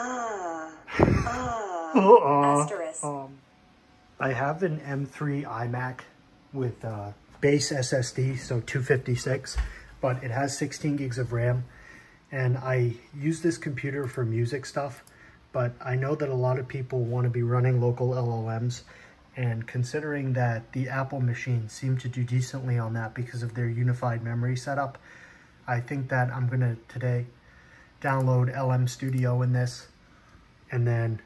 Ah. Ah. Asterisk. Um, I have an M3 iMac with uh, base SSD, so 256, but it has 16 gigs of RAM. And I use this computer for music stuff, but I know that a lot of people want to be running local LLMs. And considering that the Apple machines seem to do decently on that because of their unified memory setup, I think that I'm going to today download LM Studio in this and then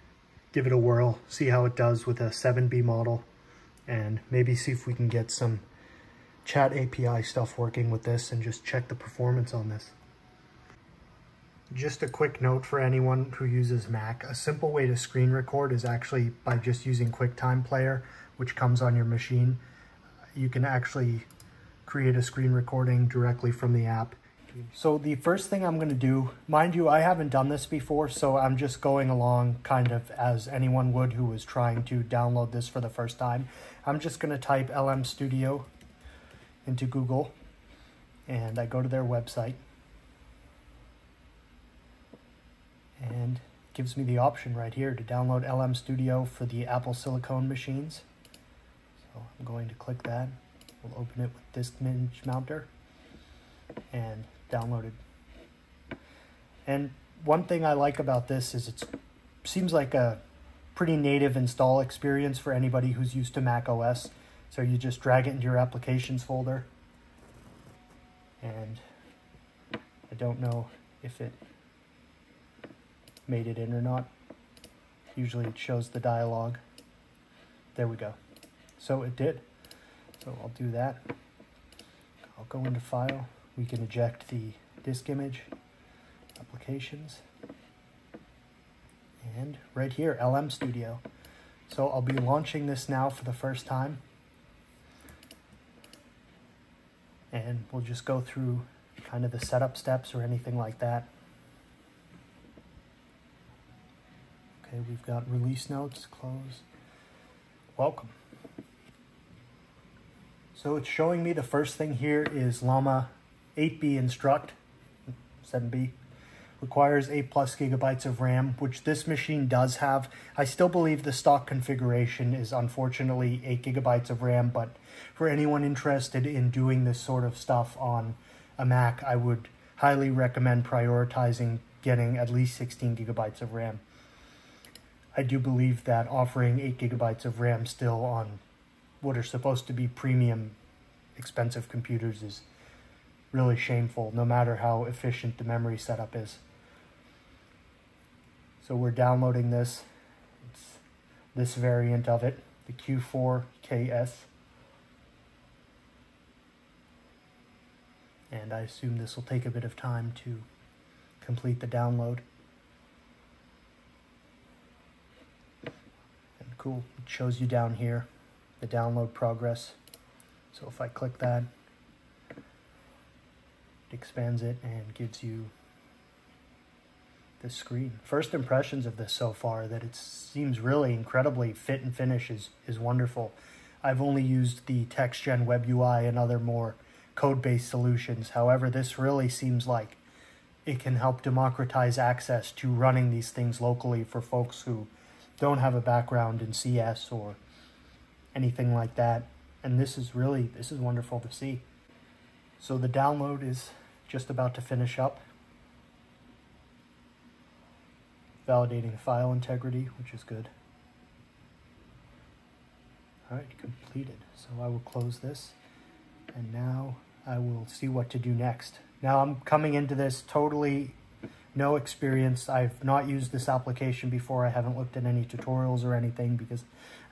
give it a whirl, see how it does with a 7B model, and maybe see if we can get some chat API stuff working with this and just check the performance on this. Just a quick note for anyone who uses Mac, a simple way to screen record is actually by just using QuickTime Player, which comes on your machine. You can actually create a screen recording directly from the app. So the first thing I'm going to do, mind you, I haven't done this before, so I'm just going along kind of as anyone would who was trying to download this for the first time. I'm just going to type LM Studio into Google, and I go to their website. and it gives me the option right here to download LM Studio for the Apple Silicon machines. So I'm going to click that. We'll open it with Disk Image Mounter and download it. And one thing I like about this is it seems like a pretty native install experience for anybody who's used to Mac OS. So you just drag it into your applications folder. And I don't know if it made it in or not. Usually it shows the dialog. There we go. So it did. So I'll do that. I'll go into File. We can eject the disk image, Applications, and right here, LM Studio. So I'll be launching this now for the first time. And we'll just go through kind of the setup steps or anything like that. Okay, we've got release notes, close, welcome. So it's showing me the first thing here is Llama 8B instruct, 7B, requires 8 plus gigabytes of RAM, which this machine does have. I still believe the stock configuration is unfortunately 8 gigabytes of RAM, but for anyone interested in doing this sort of stuff on a Mac, I would highly recommend prioritizing getting at least 16 gigabytes of RAM. I do believe that offering 8 gigabytes of RAM still on what are supposed to be premium expensive computers is really shameful, no matter how efficient the memory setup is. So we're downloading this. It's this variant of it, the Q4KS. And I assume this will take a bit of time to complete the download. cool. It shows you down here the download progress. So if I click that, expands it and gives you the screen. First impressions of this so far that it seems really incredibly fit and finish is, is wonderful. I've only used the TextGen Web UI and other more code-based solutions. However, this really seems like it can help democratize access to running these things locally for folks who don't have a background in CS or anything like that. And this is really, this is wonderful to see. So the download is just about to finish up. Validating file integrity, which is good. All right, completed. So I will close this. And now I will see what to do next. Now I'm coming into this totally no experience. I've not used this application before. I haven't looked at any tutorials or anything because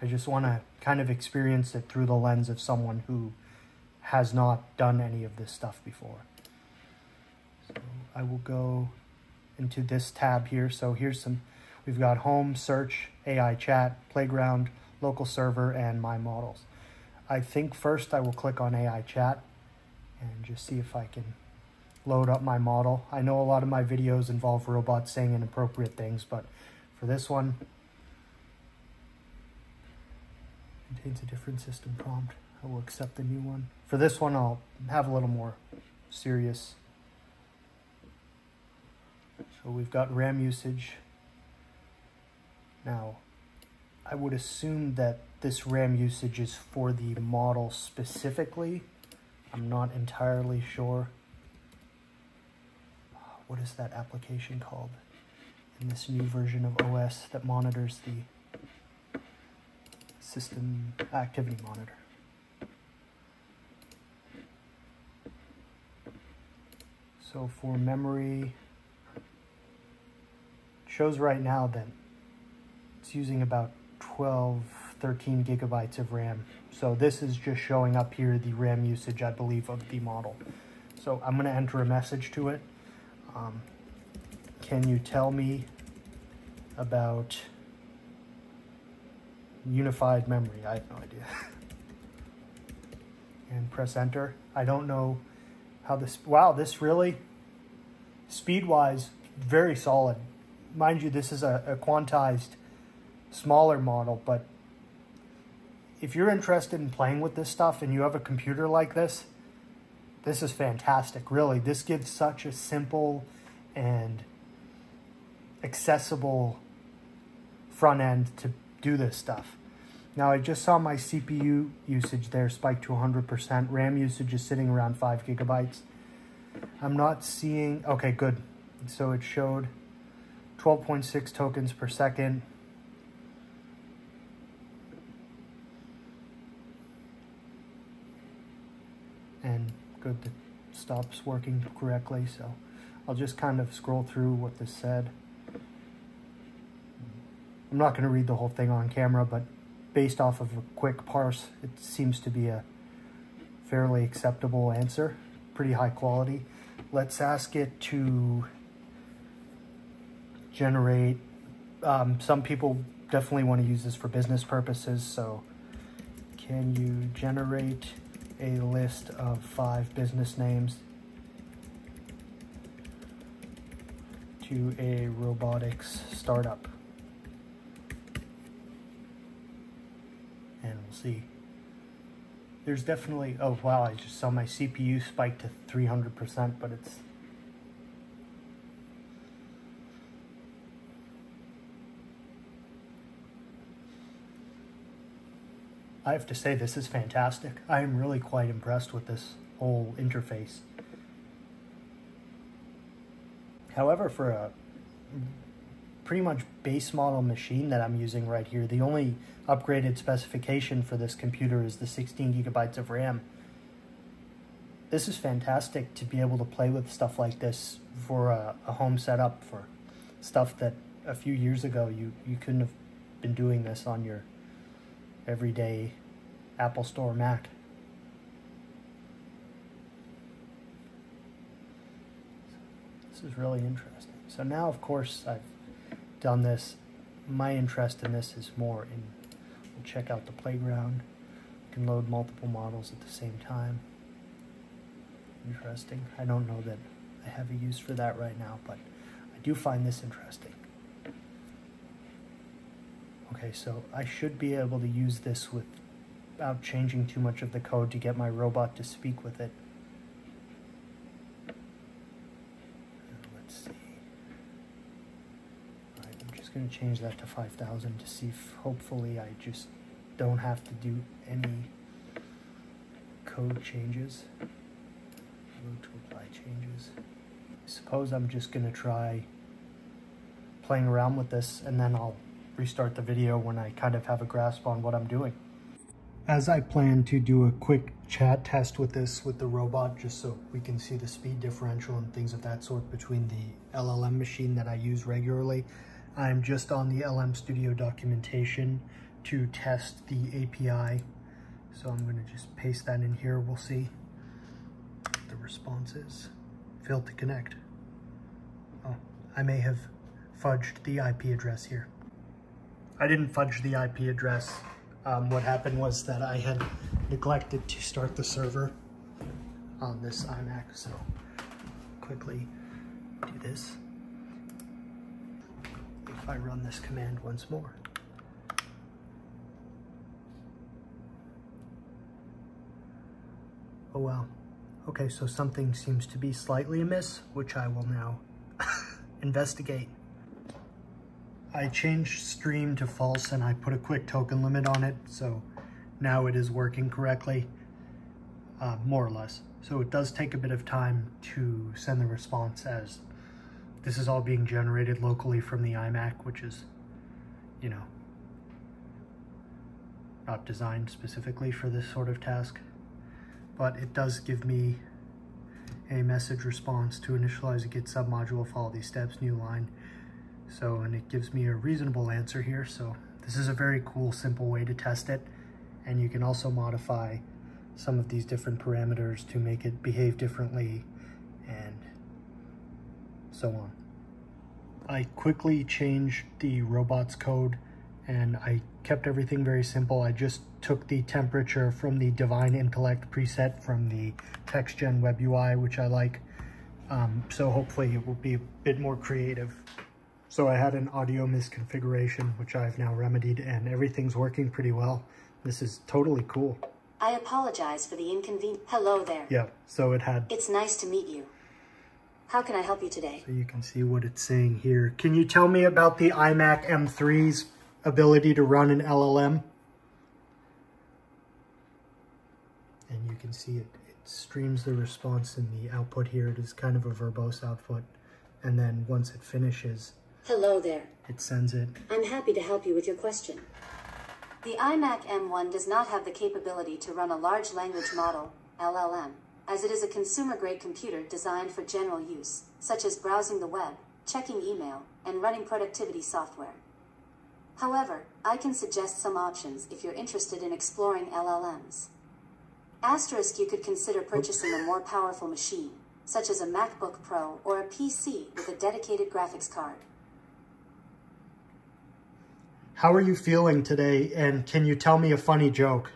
I just want to kind of experience it through the lens of someone who has not done any of this stuff before. I will go into this tab here. So here's some, we've got home, search, AI chat, playground, local server, and my models. I think first I will click on AI chat and just see if I can load up my model. I know a lot of my videos involve robots saying inappropriate things, but for this one, contains a different system prompt. I will accept the new one. For this one, I'll have a little more serious. So we've got RAM usage, Now, I would assume that this RAM usage is for the model specifically. I'm not entirely sure. What is that application called in this new version of OS that monitors the system activity monitor? So for memory, shows right now that it's using about 12, 13 gigabytes of RAM. So this is just showing up here the RAM usage, I believe, of the model. So I'm going to enter a message to it. Um, can you tell me about unified memory? I have no idea. and press enter. I don't know how this, wow, this really, speed-wise, very solid. Mind you, this is a, a quantized smaller model, but if you're interested in playing with this stuff and you have a computer like this, this is fantastic, really. This gives such a simple and accessible front end to do this stuff. Now, I just saw my CPU usage there spike to 100%. RAM usage is sitting around 5 gigabytes. I'm not seeing... Okay, good. So it showed 12.6 tokens per second. And good, that stops working correctly. So I'll just kind of scroll through what this said. I'm not going to read the whole thing on camera, but based off of a quick parse, it seems to be a fairly acceptable answer, pretty high quality. Let's ask it to generate, um, some people definitely want to use this for business purposes, so can you generate a list of five business names to a robotics startup? and we'll see. There's definitely, oh wow, I just saw my CPU spike to 300%, but it's, I have to say this is fantastic. I am really quite impressed with this whole interface. However, for a pretty much base model machine that I'm using right here. The only upgraded specification for this computer is the 16 gigabytes of RAM. This is fantastic to be able to play with stuff like this for a, a home setup for stuff that a few years ago you, you couldn't have been doing this on your everyday Apple Store Mac. This is really interesting. So now, of course, I've done this. My interest in this is more in, we'll check out the playground. You can load multiple models at the same time. Interesting. I don't know that I have a use for that right now, but I do find this interesting. Okay, so I should be able to use this without changing too much of the code to get my robot to speak with it. Uh, let's see. I'm just going to change that to 5,000 to see if hopefully I just don't have to do any code changes. to apply changes. I suppose I'm just going to try playing around with this and then I'll restart the video when I kind of have a grasp on what I'm doing. As I plan to do a quick chat test with this with the robot just so we can see the speed differential and things of that sort between the LLM machine that I use regularly I'm just on the LM Studio documentation to test the API. So I'm gonna just paste that in here. We'll see the responses. Failed to connect. Oh, I may have fudged the IP address here. I didn't fudge the IP address. Um, what happened was that I had neglected to start the server on this iMac, so quickly do this. If I run this command once more. Oh wow. Okay, so something seems to be slightly amiss, which I will now investigate. I changed stream to false and I put a quick token limit on it. So now it is working correctly, uh, more or less. So it does take a bit of time to send the response as this is all being generated locally from the iMac, which is, you know, not designed specifically for this sort of task. But it does give me a message response to initialize a git submodule, follow these steps, new line. So, and it gives me a reasonable answer here. So this is a very cool, simple way to test it. And you can also modify some of these different parameters to make it behave differently and so on. I quickly changed the robots code and I kept everything very simple. I just took the temperature from the Divine Intellect preset from the TextGen Web UI, which I like. Um, so hopefully it will be a bit more creative. So I had an audio misconfiguration, which I've now remedied, and everything's working pretty well. This is totally cool. I apologize for the inconvenience. Hello there. Yeah, so it had... It's nice to meet you. How can I help you today? So you can see what it's saying here. Can you tell me about the iMac M3's ability to run an LLM? And you can see it, it streams the response in the output here. It is kind of a verbose output. And then once it finishes, Hello there. it sends it. I'm happy to help you with your question. The iMac M1 does not have the capability to run a large language model, LLM, as it is a consumer-grade computer designed for general use, such as browsing the web, checking email, and running productivity software. However, I can suggest some options if you're interested in exploring LLMs. Asterisk you could consider purchasing a more powerful machine, such as a MacBook Pro or a PC with a dedicated graphics card. How are you feeling today? And can you tell me a funny joke?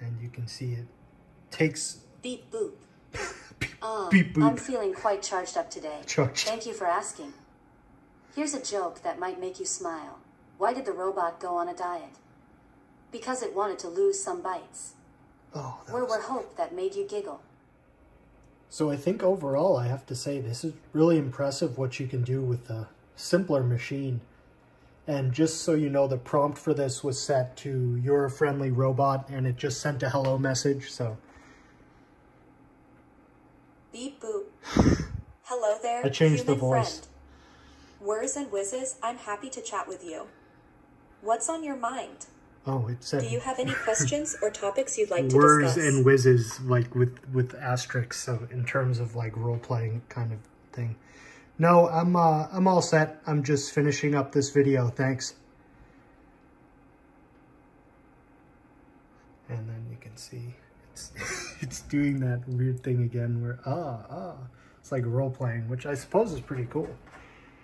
And you can see it takes Beep boop. Um, beep boop. I'm feeling quite charged up today. Charged. Thank you for asking. Here's a joke that might make you smile. Why did the robot go on a diet? Because it wanted to lose some bites. Oh, that Where was- were hope that made you giggle? So I think overall, I have to say this is really impressive what you can do with a simpler machine. And just so you know, the prompt for this was set to "You're a friendly robot," and it just sent a hello message. So Beep boop. Hello there. I changed the voice. Friend. Whirs and whizzes, I'm happy to chat with you. What's on your mind? Oh, it said Do you have any questions or topics you'd like to words discuss? and whizzes like with with asterisks. So in terms of like role playing kind of thing. No, I'm uh, I'm all set. I'm just finishing up this video. Thanks. And then you can see it's it's doing that weird thing again where ah ah it's like role playing, which I suppose is pretty cool.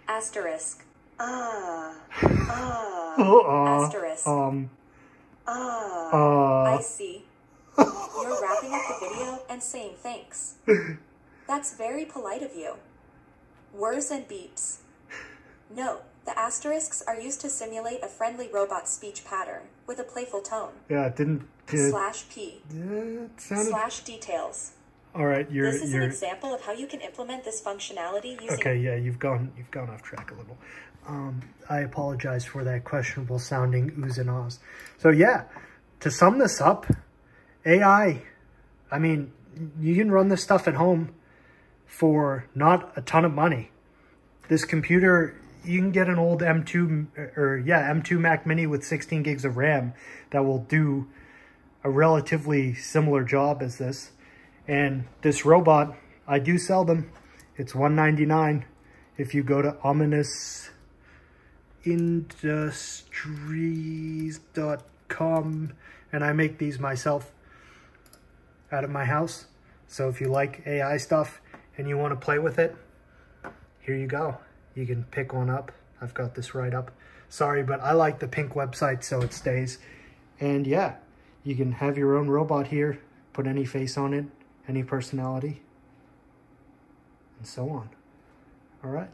Asterisk. Ah, ah, Oh, Asterisk. um, ah. uh, I see. You're wrapping up the video and saying thanks. That's very polite of you. Whirs and beeps. No, the asterisks are used to simulate a friendly robot speech pattern with a playful tone. yeah, it didn't. It, Slash P. yeah, sounded. Slash details. all right, you're This is an you're. example of how you can implement this functionality using Okay, yeah, you've gone you've gone off track a little. Um, I apologize for that questionable sounding oohs and ahs. So yeah, to sum this up, AI, I mean, you can run this stuff at home for not a ton of money. This computer, you can get an old M2 or yeah, M2 Mac Mini with 16 gigs of RAM that will do a relatively similar job as this. And this robot, I do sell them. It's 199 if you go to ominousindustries.com and I make these myself out of my house. So if you like AI stuff and you want to play with it, here you go. You can pick one up. I've got this right up. Sorry, but I like the pink website so it stays. And yeah, you can have your own robot here, put any face on it, any personality, and so on. All right.